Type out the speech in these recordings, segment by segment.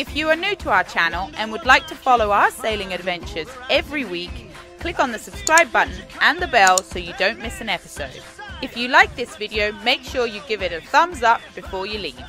If you are new to our channel and would like to follow our sailing adventures every week, click on the subscribe button and the bell so you don't miss an episode. If you like this video, make sure you give it a thumbs up before you leave.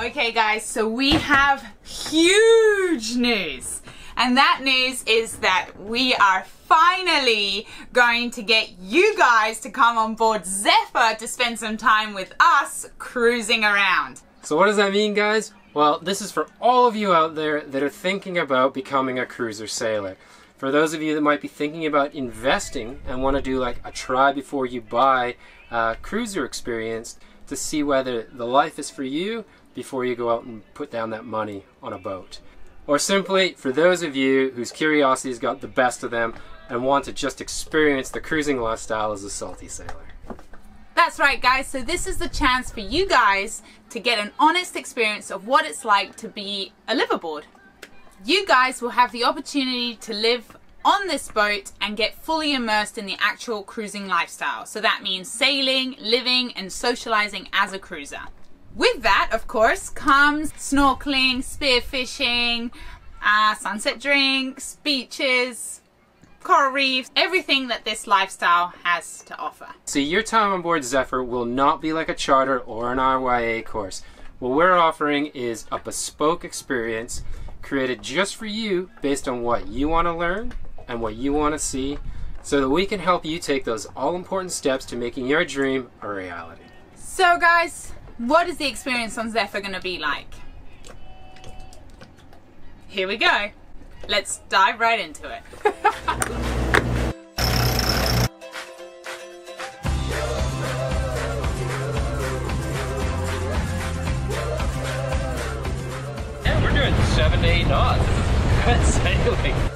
Okay guys, so we have huge news. And that news is that we are finally going to get you guys to come on board Zephyr to spend some time with us cruising around. So what does that mean, guys? Well, this is for all of you out there that are thinking about becoming a cruiser sailor. For those of you that might be thinking about investing and want to do like a try before you buy uh, cruiser experience to see whether the life is for you before you go out and put down that money on a boat. Or simply, for those of you whose curiosity's got the best of them and want to just experience the cruising lifestyle as a salty sailor. That's right, guys. So, this is the chance for you guys to get an honest experience of what it's like to be a liveaboard. You guys will have the opportunity to live on this boat and get fully immersed in the actual cruising lifestyle. So, that means sailing, living, and socializing as a cruiser. With that, of course, comes snorkeling, spearfishing, uh, sunset drinks, beaches, coral reefs, everything that this lifestyle has to offer. See, your time on board Zephyr will not be like a charter or an RYA course. What we're offering is a bespoke experience created just for you based on what you want to learn and what you want to see so that we can help you take those all important steps to making your dream a reality. So guys, what is the experience on Zephyr going to be like? Here we go. Let's dive right into it. Yeah, we're doing seven knots. Good sailing.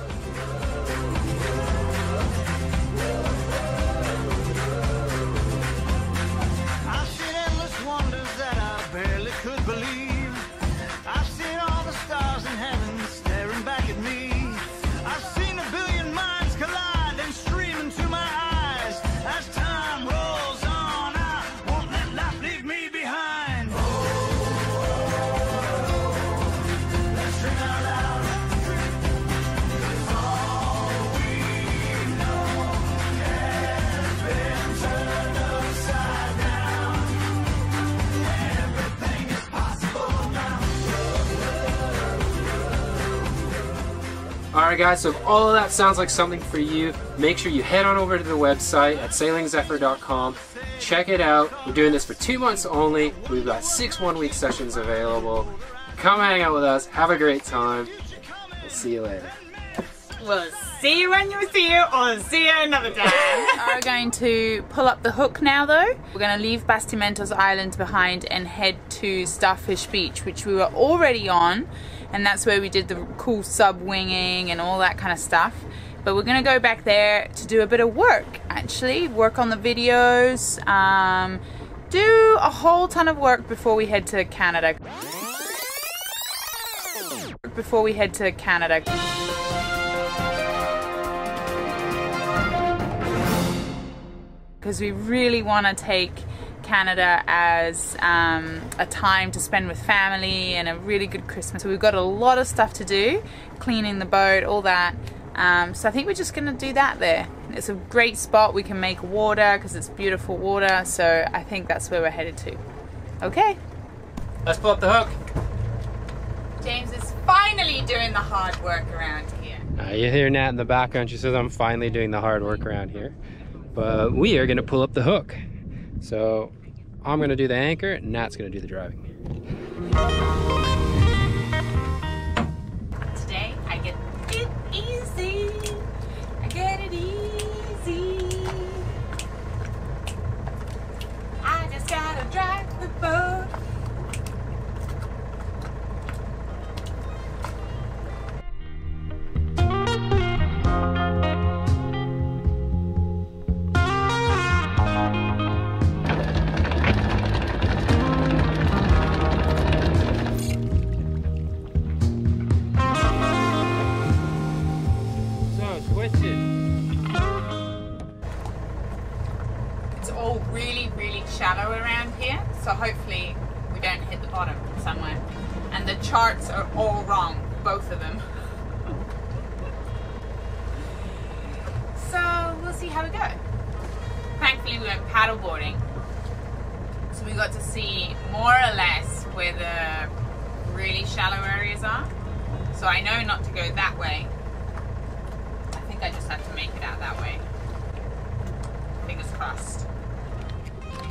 Alright guys, so if all of that sounds like something for you, make sure you head on over to the website at sailingzephyr.com. Check it out. We're doing this for two months only. We've got six one-week sessions available. Come hang out with us. Have a great time. We'll see you later. We'll see you when you see you, or see you another time. We're going to pull up the hook now, though. We're going to leave Bastimentos Island behind and head to Starfish Beach, which we were already on, and that's where we did the cool sub winging and all that kind of stuff. But we're to go back there to do a bit of work, actually, work on the videos, um, do a whole ton of work before we head to Canada. Before we head to Canada. because we really want to take Canada as um, a time to spend with family and a really good Christmas. So we've got a lot of stuff to do, cleaning the boat, all that. Um, so I think we're just going to do that there. It's a great spot. We can make water because it's beautiful water. So I think that's where we're headed to. Okay. Let's pull up the hook. James is finally doing the hard work around here. Uh, you hear Nat in the background. She says I'm finally doing the hard work around here. But we are going to pull up the hook. So I'm to do the anchor, and Nat's to do the driving. All really, really shallow around here, so hopefully we don't hit the bottom somewhere. and the charts are all wrong, both of them. So we'll see how we go. Thankfully, we went paddleboarding, so we got to see more or less where the really shallow areas are. So I know not to go that way. I think I just have to make it out that way. Fingers crossed.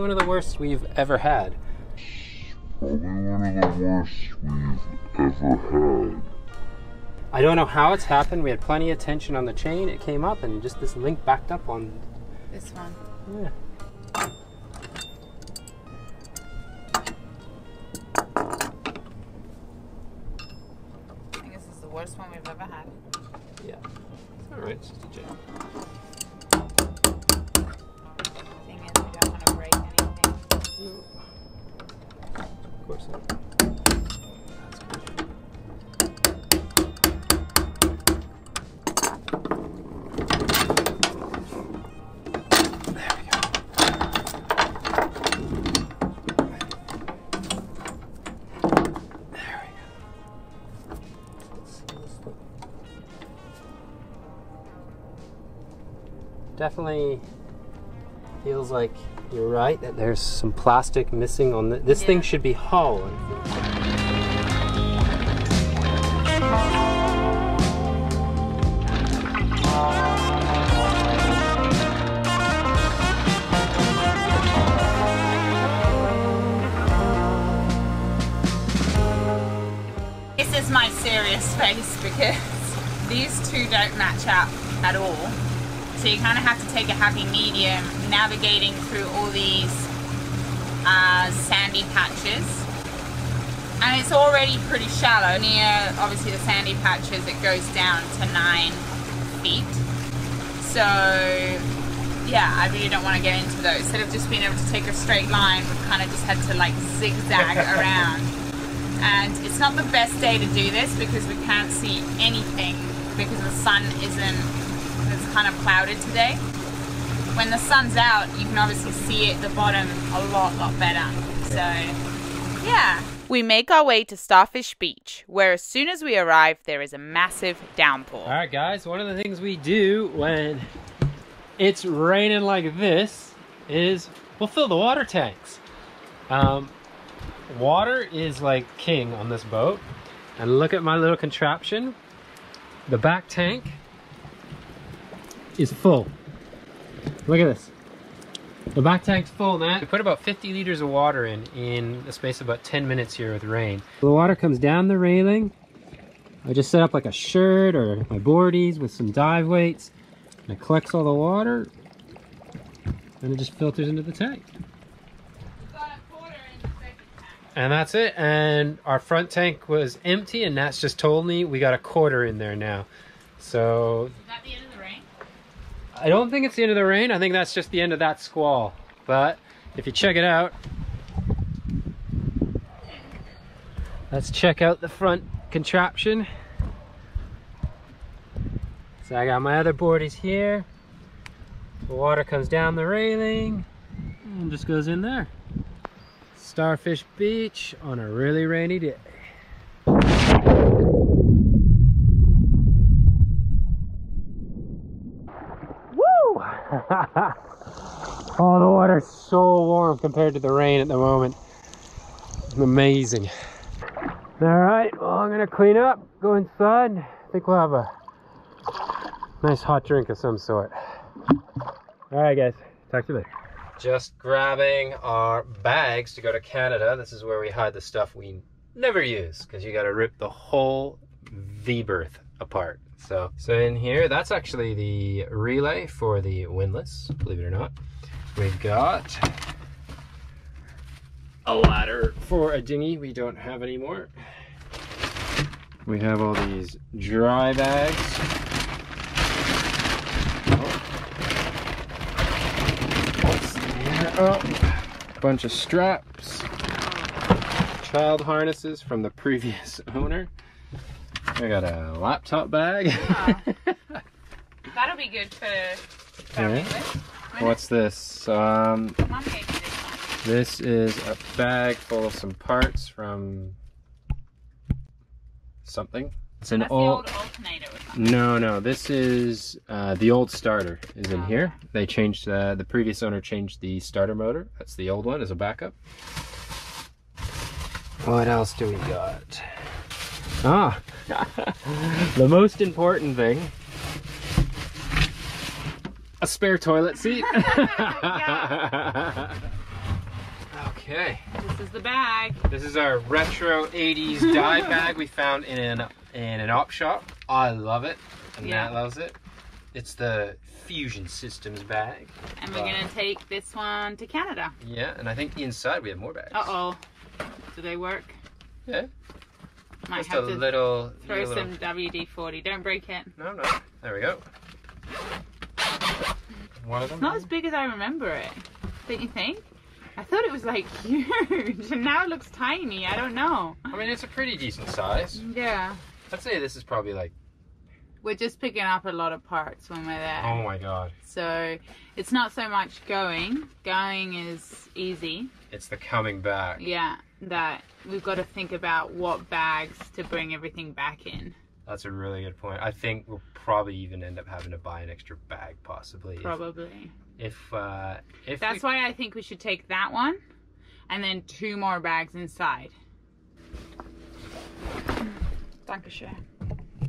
one of the worst we've ever had. Probably one of the worst we've ever had. I don't know how it's happened. We had plenty of tension on the chain. It came up and just this link backed up on. This one. Yeah. I think this is the worst one we've ever had. Yeah. It's alright. It's just a jam. Of course not. Definitely feels like you're right that there's some plastic missing on the, this Yeah. thing should be hollow This is my serious face because these two don't match up at all. So you kind of have to take a happy medium navigating through all these uh, sandy patches. And it's already pretty shallow. Near, obviously, the sandy patches, it goes down to nine feet. So, yeah, I really don't want to get into those. Instead of just being able to take a straight line, we've kind of just had to like zigzag around. And it's not the best day to do this because we can't see anything because the sun isn't, it's kind of clouded today. When the sun's out, you can obviously see at the bottom a lot, lot better. So, yeah. We make our way to Starfish Beach, where as soon as we arrive, there is a massive downpour. All right, guys. One of the things we do when it's raining like this is we'll fill the water tanks. Um, water is like king on this boat. And look at my little contraption. The back tank is full. Look at this. The back tank's full now. We put about 50 liters of water in in the space of about 10 minutes here with rain. The water comes down the railing. I just set up like a shirt or my boardies with some dive weights. And it collects all the water. And it just filters into the tank. And that's it. And our front tank was empty and Nat's just told me we got a quarter in there now. So Is that the end of the rain? I don't think it's the end of the rain. I think that's just the end of that squall. But if you check it out, let's check out the front contraption. So I got my other boardies here. The water comes down the railing and just goes in there. Starfish Beach on a really rainy day. oh, the water's so warm compared to the rain at the moment. Amazing. All right, well, I'm gonna clean up, go inside. I think we'll have a nice hot drink of some sort. All right, guys, talk to you later. Just grabbing our bags to go to Canada. This is where we hide the stuff we never use because you got to rip the whole V berth apart. So, so in here, that's actually the relay for the windlass. Believe it or not, we've got a ladder for a dinghy we don't have anymore. We have all these dry bags. Oh, bunch of straps, child harnesses from the previous owner. I got a laptop bag. Ah. That'll be good for Yeah. What's this? Um, Mum gave me this is a bag full of some parts from something. It's an old. old alternator or. No, no. This is uh, the old starter is in Oh, here. They changed uh, the previous owner changed the starter motor. That's the old one as a backup. What else do we got? Ah, the most important thing. A spare toilet seat. okay. This is the bag. This is our retro 80s dye bag we found in an in an op shop. I love it. And Yeah. Nat loves it. It's the Fusion Systems bag. And we're Wow. gonna take this one to Canada. Yeah, and I think inside we have more bags. Uh oh. Do they work? Yeah. Might Just a have to little throw little- some WD 40. Don't break it. No, no. There we go. One of them. Not as big as I remember it. Don't you think? I thought it was like huge, and now it looks tiny. I don't know. I mean, it's a pretty decent size. Yeah. I'd say this is probably like, We're just picking up a lot of parts when we're there. oh my god. So it's not so much going. Going is easy. It's the coming back. Yeah. That we've got to think about what bags to bring everything back in. That's a really good point. I think we'll probably even end up having to buy an extra bag, possibly. if- Probably. If uh, if That's we, why I think we should take that one and then two more bags inside. Dankeschön.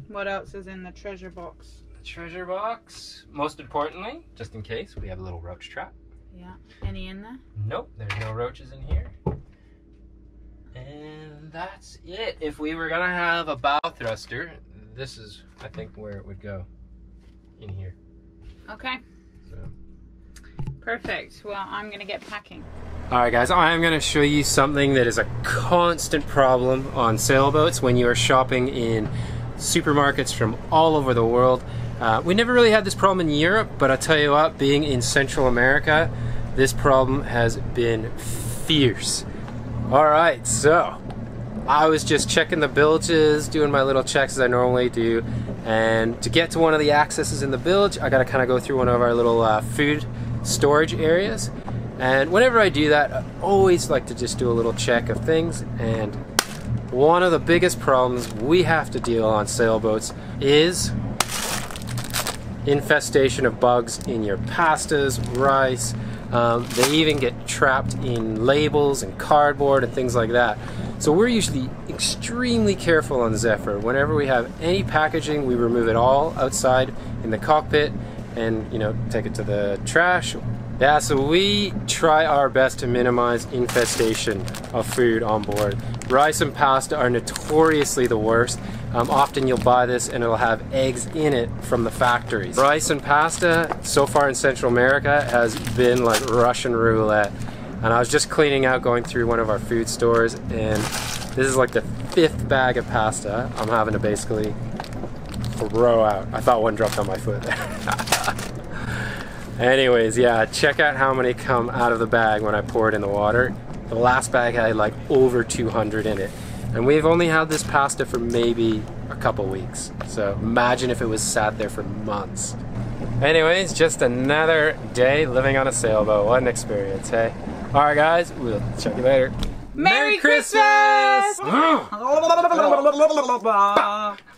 What else is in the treasure box? The treasure box. Most importantly, just in case, we have a little roach trap. Yeah. Any in there? Nope, there's no roaches in here. And that's it. If we were gonna have a bow thruster, this is, I think, where it would go. In here. Okay. So. Perfect. Well, I'm gonna get packing. Alright guys, I am going to show you something that is a constant problem on sailboats when you are shopping in supermarkets from all over the world. Uh, we never really had this problem in Europe, but I tell you what, being in Central America, this problem has been fierce. Alright, so I was just checking the bilges, doing my little checks as I normally do, and to get to one of the accesses in the bilge, I gotta kind of go through one of our little uh, food storage areas. And whenever I do that, I always like to just do a little check of things. And one of the biggest problems we have to deal on sailboats is infestation of bugs in your pastas, rice. Um, they even get trapped in labels and cardboard and things like that. So we're usually extremely careful on Zephyr. Whenever we have any packaging, we remove it all outside in the cockpit and you know take it to the trash. Yeah, so we try our best to minimize infestation of food on board. Rice and pasta are notoriously the worst. Um, often you'll buy this and it'll have eggs in it from the factories. Rice and pasta, so far in Central America, has been like Russian roulette. And I was just cleaning out going through one of our food stores and this is like the fifth bag of pasta I'm having to basically throw out. I thought one dropped on my foot Anyways, yeah, check out how many come out of the bag when I pour it in the water. The last bag had like over 200 in it. And we've only had this pasta for maybe a couple weeks. So imagine if it was sat there for months. Anyways, just another day living on a sailboat. What an experience, hey? Alright guys, we'll check you later. Merry Christmas!